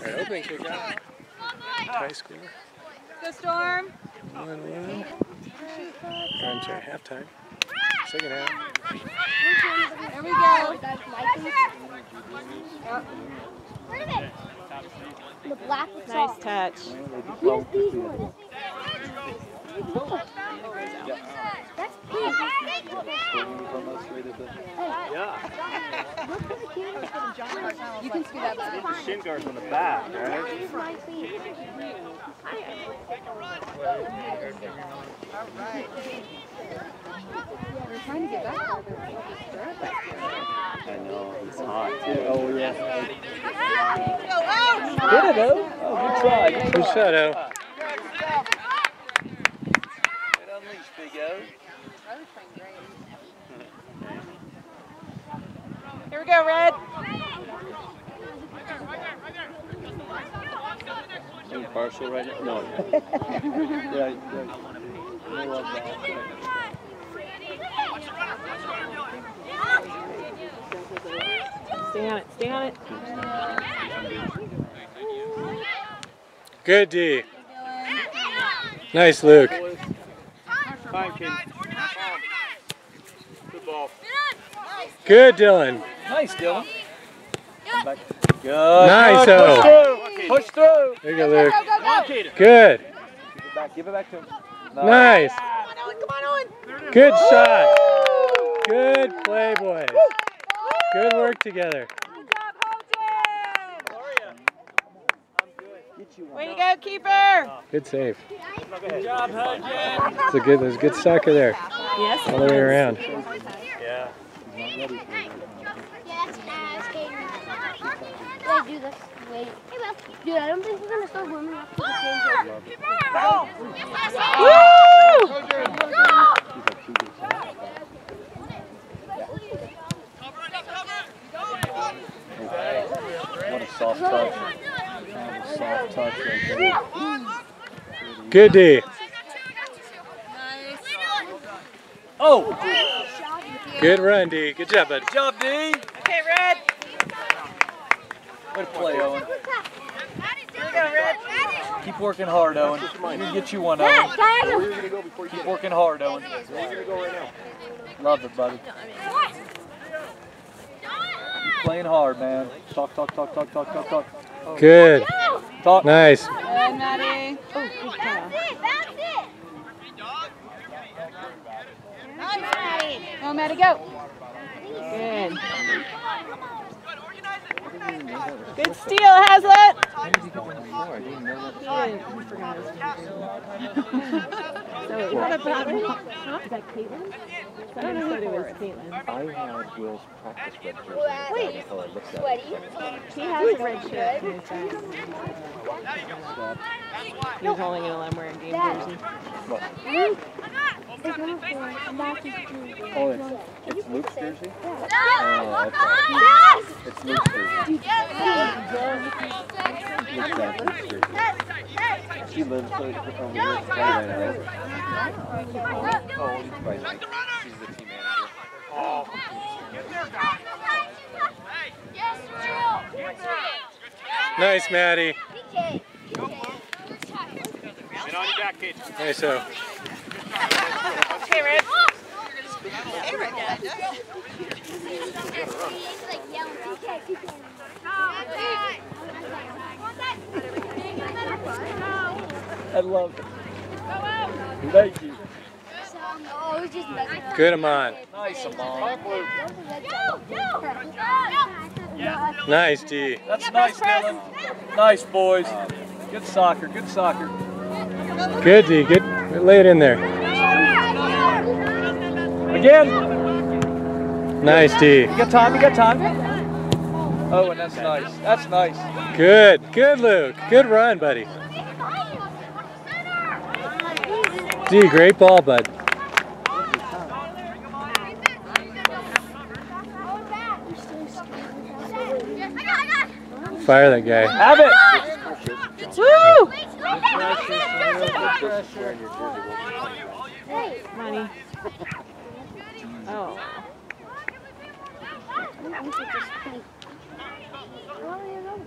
Alright, opening kickoff. High school. Go Storm. One one. I'm sorry, halftime. Second half. There we go. The black is Nice touch. Here's these ones. That's pink. Look at the camera. You can scoot that back. The shin guards on the back, right? Here's. We're trying to get back there. I know, it's hot too. Oh, yeah. Go Did it, though? Oh, good try. Good Good shot, O. Good unleash, Big O. Here we go, Red. You partial right now? No. yeah, yeah. I love that. Stay on it. Stay on it. Good D. Nice, Luke. Fine, kid. Good ball. Good, Dylan. Nice, Dylan. Come back. Good. Nice, Good. Push O. through. Push through. There you go, Luke. Go, go, go. Good. Give it back. Give it back to him. Nice. Come on, Owen. Come on, Owen. Good shot. Good play, boys. Good work together. Good job, Holton. Get you one. Way to go, keeper. Good save. Good job, Hudson. It's a good, there's good soccer there. Yes. All the way around. Yeah. Yeah, that's ass, Kaden. Wait, do this. Wait. Hey, well, dude, I don't think we're gonna start warming up to the game. What a soft touch. What a soft touch right there. Good D. Oh! Good run, D. Good job, bud. Good job, D. Okay, Red. Good play, Owen. Here we go, Red. Keep working hard, Owen. We're gonna get you one, Owen. Keep working hard, Owen. Love it, buddy. Playing hard, man. Talk, talk, talk, talk, talk, talk, talk. Good. Talk. Nice. Good, Maddie. Oh, good That's job. it, that's it. Go, Maddie, go. Good. Good steal, Hazlet. I didn't that. He forgot his So, what about Huh? Is that Caitlin? I don't know who it was. Caitlin. I had Will's practice red jersey. Wait. Until I looked at it. Sweaty. He has a red shirt. in his bag. He holding it while I'm wearing game Dad. jersey. It's Luke's jersey? Yeah. Okay. It's Luke's jersey. Team manager. Nice, Maddie. PK. Nice, O. Okay, Red. Like yelling, PK, PK. I love it. Thank you. It was just messing up. Good, Amon. Nice, Amon. Nice, D. That's nice, Dylan. Nice, boys. Good soccer, good soccer. Good, D. Good. Lay it in there. Again. Nice, D. You got time, you got time. Oh, and that's nice. That's nice. Good. Good, Luke. Good run, buddy. D, great ball, bud. Fire that guy. Have it. Woo! Hey, Money. Oh. we should just play. Oh, you know.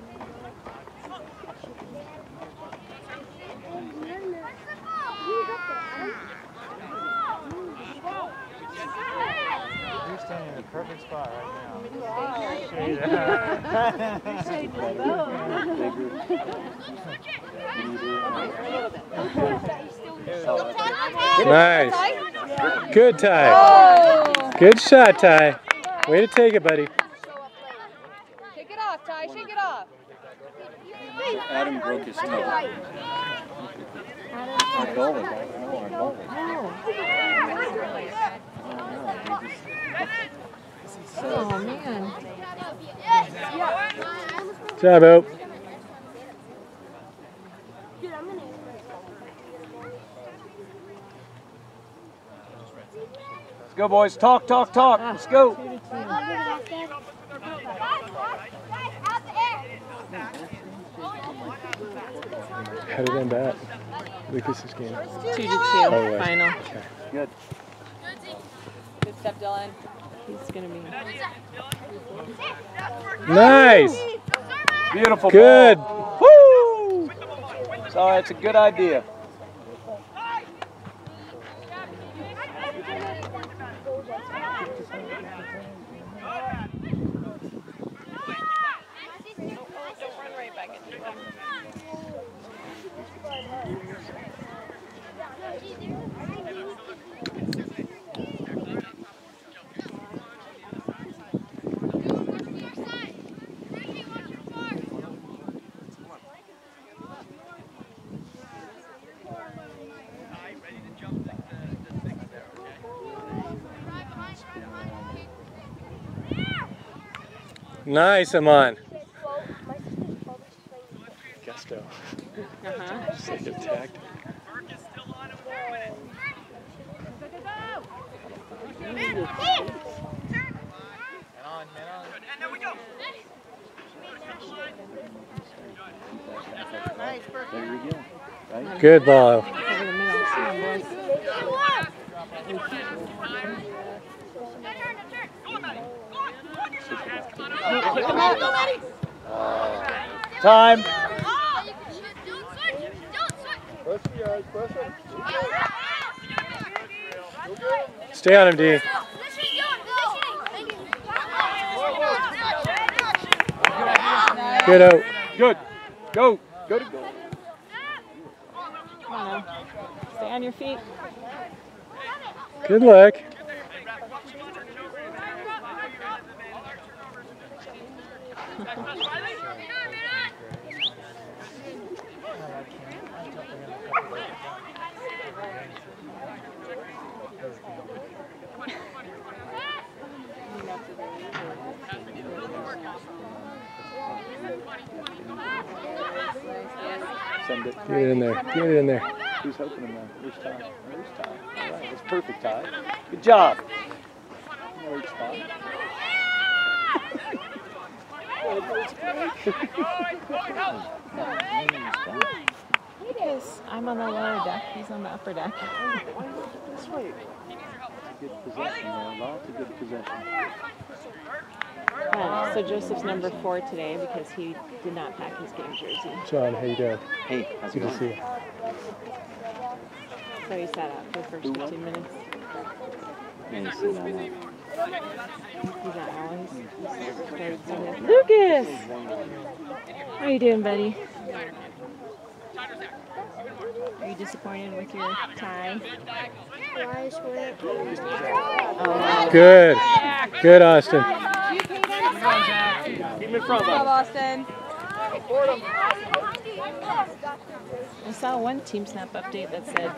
Nice. Good, Ty. Oh. Good shot, Ty. Way to take it, buddy. Shake it off, Ty. Shake it off. Adam broke his toe. Our goalie, our goalie. Oh, man. Job out. Let's go, boys. Talk, talk, talk. Let's go. How did it end that? Lucas's game. Two to two, Oh, right. final. Good. Good step, Dylan. He's going to be. Nice. Beautiful Good. ball. Woo! So it's a good idea. Nice, Amon. Gusto. Uh-huh. Just like attacked. There we go. Right? Good ball. Over the middle. See him, boys. Time. Stay on him, D. Good out. Good. Go. Go to go. Come on now. Stay on your feet. Good luck. Send it. Get it in there. Get it in there. Who's helping him now? Where's Ty? Where's Ty? All right. That's perfect, Ty. Good job. Where's Ty? Because I'm on the lower deck. He's on the upper deck. This way. Good possession there. Lots of good possession. Uh, so Joseph's number four today because he did not pack his game jersey. John, how you doing? Hey, how's it Good to see you. So he sat out for the first 15 minutes. Nice. He's not always. He's third, second. Lucas! How you doing, buddy? Are you disappointed with your tie? Oh, Good. Good, Austin. Keep him in front, bud. Boston. I saw one TeamSnap update that said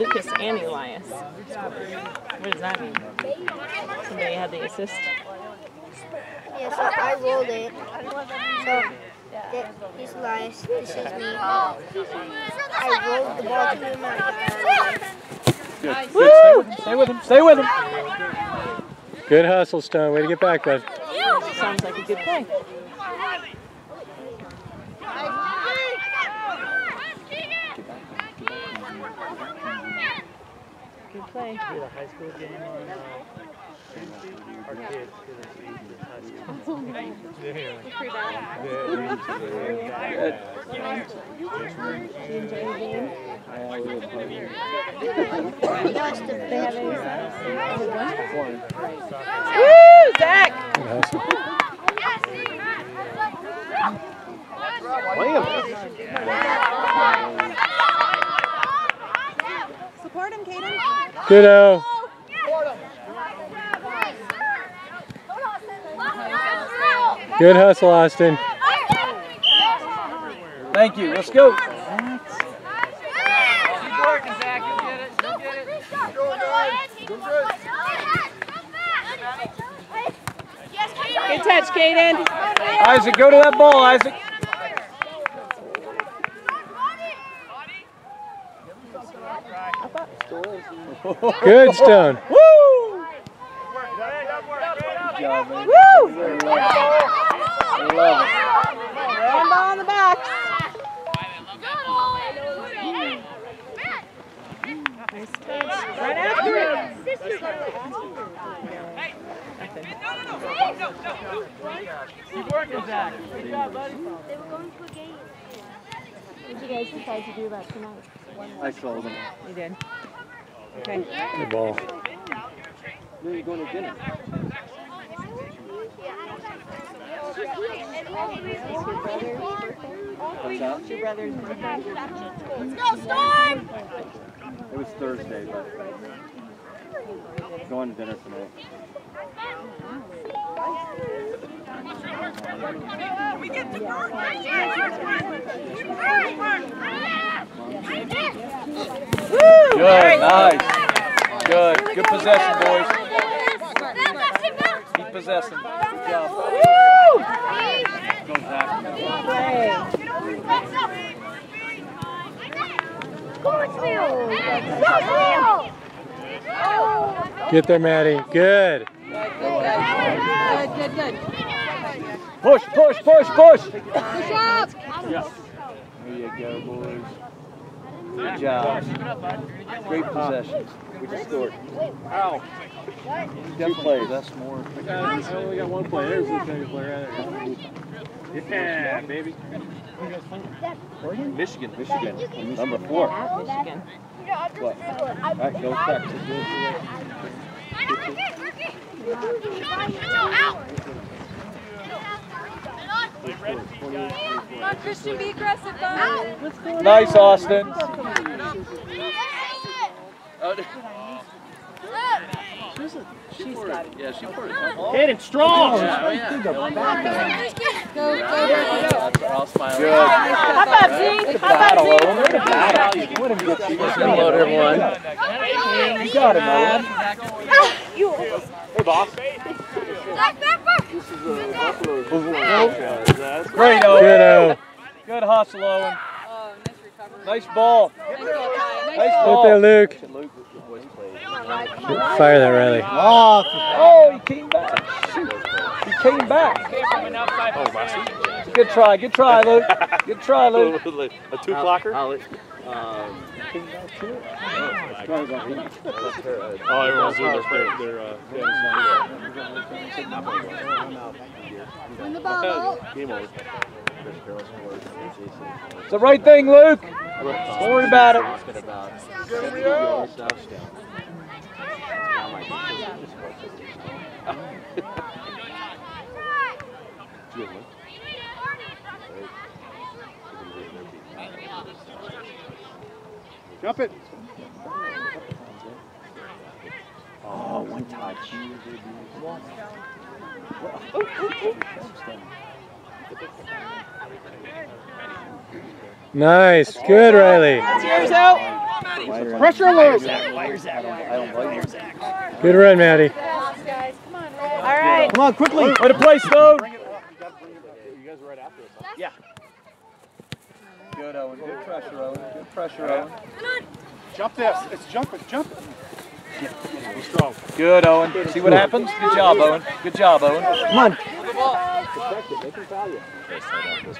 Lucas and Elias. What does that mean? Somebody had the assist. Yeah, so I rolled it. So that, he's Elias. This is me. I rolled the ball to him. and- Good. Good. Stay with him. Stay with him. Good hustle, Stone. Way to get back, bud. Sounds like a good play. Good play. Had a high school game on uh. Our kids, because it's Easter, high school. Did you enjoy the game? That's the They have any picture. Woo, Zach! Good Support him, Kaden. Good Good hustle, Austin. Thank you. Let's go. Good touch, Kaden. Isaac, go to that ball, Isaac. Good Stone. Woo! Good job. Woo! It. What did you guys decide to do about tonight? I sold them. You did. Okay. Good ball. Where are you going to dinner? What's that? Two brothers. It was Thursday, but going to dinner tonight. Good, nice. Good, good possession, boys. Keep possessing. Good job. Go, Zach. Get there, Maddie. Good. Good, good, good. Push, push, push, push. Push up. There you go, boys. Good job. Great possession. We just scored. Ow. Two plays. That's more. I only got one player. There's the second player. Yeah, baby. Michigan, Michigan. Number four. At Michigan. What? All right, go Texas. Come on, Christian, be aggressive, bud. Nice, Austin. Hit it strong. Go, go, go. Good. Hop up, Z. Hop up, Z. Load everyone. You got it, man. Hey, boss. Great, Good Owen. O. Good hustle, Owen. Nice ball. Nice Get ball. there, Luke. Fire that Riley. Oh, oh, he came back. He came back. Good try. Good try, Luke. Good try, Luke. A two blocker. Oh, everyone's doing their their uh, Win the ball game over. It's the right thing, Luke. Don't worry about it. Jump it. Oh, one touch. Nice. Good, Riley. Cheers out. Pressure alert. Good run, Maddie. All right. Come on, quickly. Way to play, Stone. Yeah. Good, Owen. Good pressure, Owen. Good pressure, Owen. Come on. Jump this. It's jumping. Jump it. Be strong. Good, Owen. See what happens? Good job, Owen. Good job, Owen. Come on.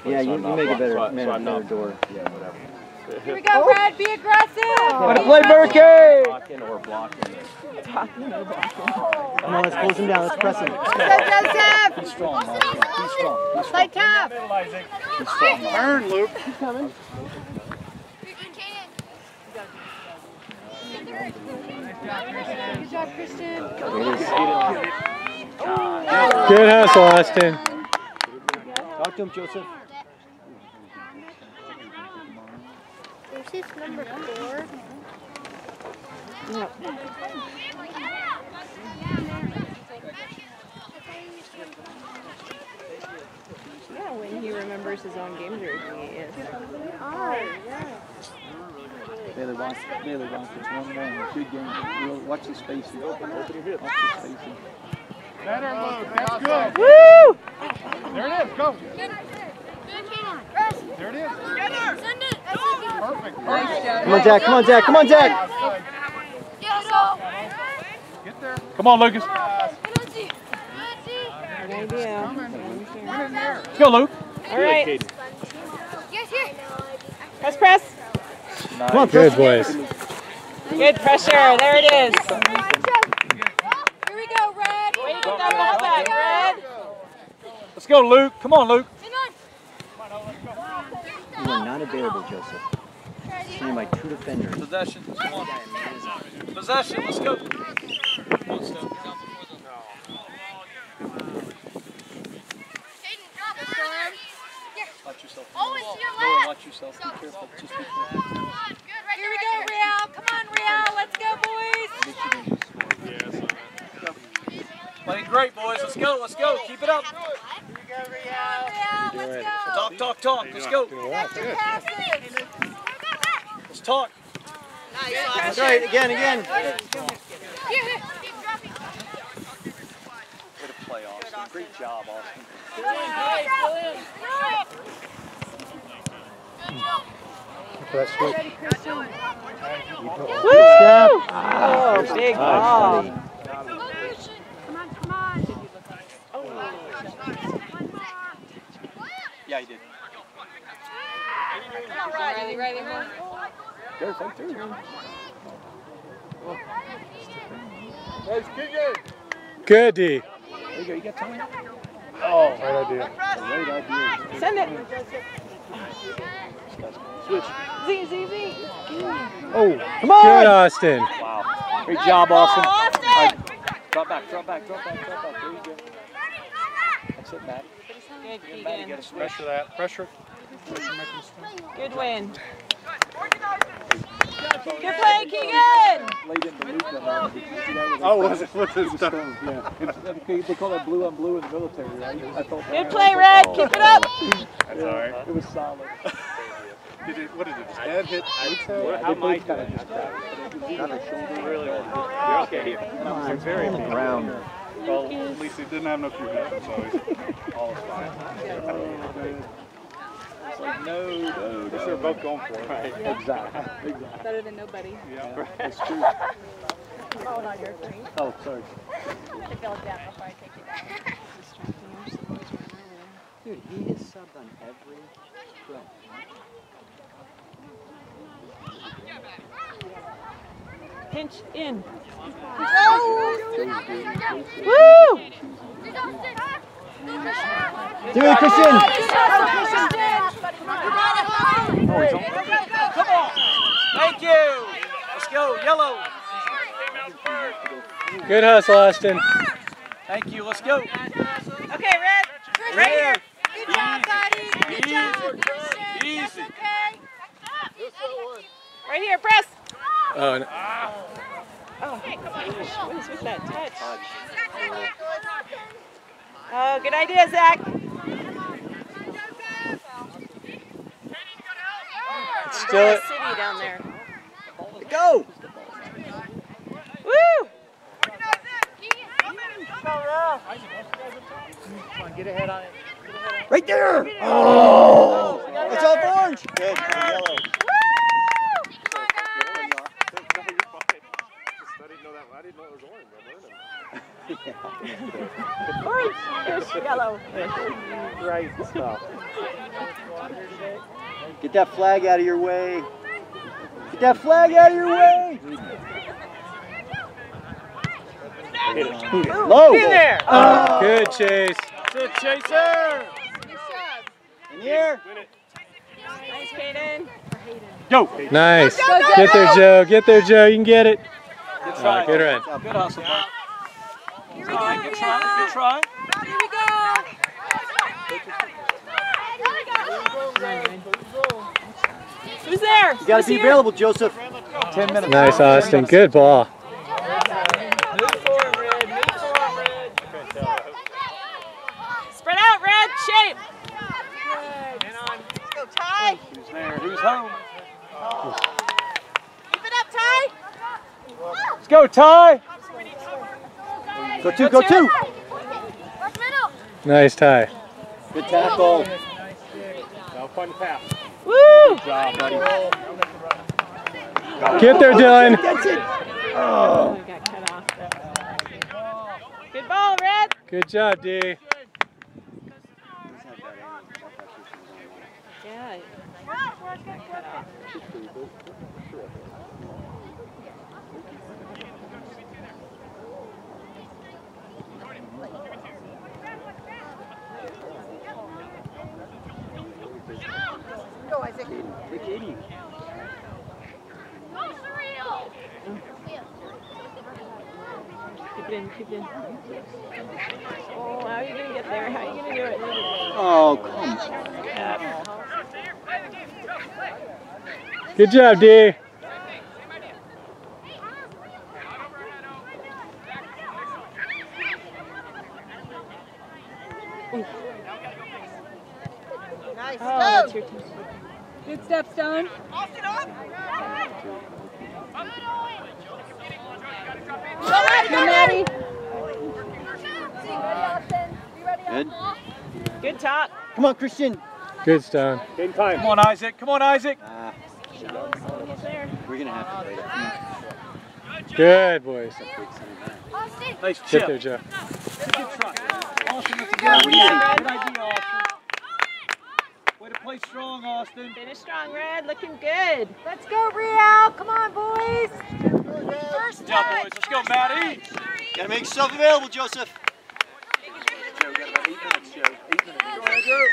Yeah, you, you make a better, man, a better door. Here we go, Brad. Be aggressive. Way to play, Berkey. Blocking or blocking. Come on, let's close him down. Let's press him. Joseph. Be strong, Mark. Be strong. Be Play tough. strong, Mark. Turn, Luke. Good job, Christian. Good hustle, Austin. Talk to him, Joseph. This number four? Yeah, when he remembers his own game jersey, is. Oh, Bailey wants, Bailey wants this one more. Good game. Real- Watch his spacing. Watch his spacing. Better move. That's good. Woo! There it is. Go. There it is. Perfect. Come on, Zach. Come on, Zach. Come on, Zach. Get there. Come on, Lucas. Let's go, Luke. All right. Press, press. Come on, Good boys. Good pressure. There it is. Here we go, Red. Way to get that ball back, Red. Let's go, Luke. Come on, Luke. You are not available, Joseph. Standing by two defenders. Possession. Come on. Possession. Let's go. Come on, Watch yourself. Always to your left. watch yourself. Be careful. Just be careful. Here we go, Real. Come on, Real. Let's go, boys. Playing great, boys. Let's go. Let's go. Keep it up. Come on, Real. Let's go. Talk, talk, talk. Let's go. Let's talk. That's right. Again, again. Way to play, Austin. Great job, Austin. That's good. Woo! Oh, big ball. Yeah, he did. Riley, Riley, more. Careful, too. Let's kick. Good, D. There you go. You got time. Oh, right idea. Great idea. Send it. Switch. Z, Z, Z. Oh, come Good, on. Austin. Wow. Great job, Austin. Austin. All right. Drop back, drop back, drop back, drop back. There you go. That's it, Matt. Good, Matt, you Keegan. got to. Pressure that. Pressure. Good win. Good play, Keegan. Laid into Luke on that. Did you see that? Oh, was it? What's It was stone, yeah. They call that blue on blue in the military, right? I thought Good play, Red. Keep it up. That's all right. It was solid. Did it, what did it, his head hit Luke's head? Yeah, they both kind of just got it. Shoulder. Really You're okay. You're very Round. Well, at least he didn't have no concussion, so he's all is fine. It's like, no, no, no. They're both going for it. Right. Exactly. Exactly. Better than nobody. Yeah. It's true. Oh, not your screen. Oh, sorry. Dude, he is subbed on every film. Pinch in. Woo! Do it, Christian. Come on. Thank you. Let's go. Yellow. Good hustle, Austin. Thank you. Let's go. Okay, Red. Right here. Good job, buddy. Good job. Easy. That's okay. Right here. Press. Oh, no. Oh, what is with that touch? Oh, good idea, Zach. still, City down there. Go. Woo! Right there. Oh. It's off orange. Good. Yellow. Orange. There's yellow. right stuff. Get that flag out of your way. Get that flag out of your way. Low. In there. Oh. Good chase. Sit, Chaser. In the air. Nice, Kaden. Nice. Get there, Joe. Get there, Joe. You can get it. Good All try. right, good run. Good hustle, bud. Good try. Good try. Good try. Here we go. Who's Who's there? You gotta be available, Joseph. Ten minutes. Nice, oh, Austin. Good ball. Spread out, Red. Shape. Let's go, Ty. Who's there? Who's home? Keep it up, Ty. Let's go, Ty. Go two, go two. Nice tie. Good tackle. Now find the pass. Woo! Job, buddy. Get there, Dylan. That's it. Oh, I got cut off. Good ball, Red. Good job, D. Yeah. Got cut off. Go, Isaac. Keep it in. Keep it in. Oh, how are you gonna get there? How are you gonna do it? Oh, come Good job, D. Nice. Oh, that's your team. Good stuff, Stone. Go, Maddie. Good. Good top. Come on, Christian. Good, Stone. Game time. Come on, Isaac. Come on, Isaac. Get there. we're gonna have to play that. Good, boys. Nice Get chip. there, Joe. Austin, that's a good idea. Good idea, Austin. Way to play strong, Austin. Finish strong, Red. Looking good. Let's go, Real. Come on, boys. First Good job, touch. boys. Let's go, Maddie. Gotta make yourself available, Joseph. Joe, got about eight minutes, Joe. Eight minutes. Go ahead, Joe.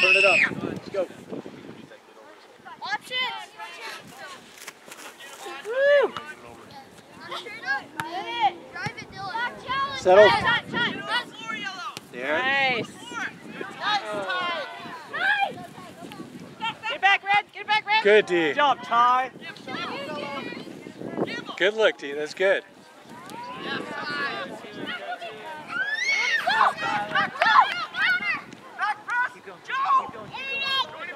Turn it up. Let's go. Woo! Settle. There. Nice. Get back, Red. Get back, Red. Good, D. Good job, Ty. Good look, D. That's good.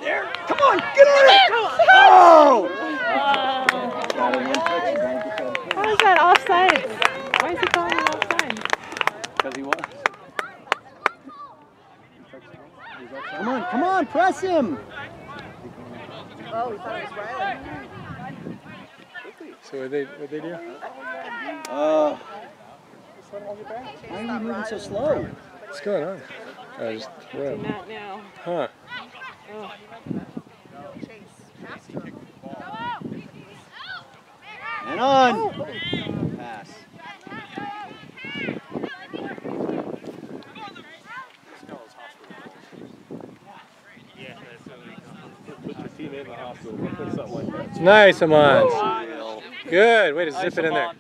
There. Come on, get on it. Oh! How is that offside? Why is he calling it offside? Because he was. Come on, come on, press him. Oh, we thought it was Riley. So what they what they do? Uh, why are we moving so slow? What's going on? Oh, just throw. Not now. Huh. Oh. And on. Pass. Put your team in the hospital. Put something like that. Nice, Amon. Good. Way to Nice, zip it in there.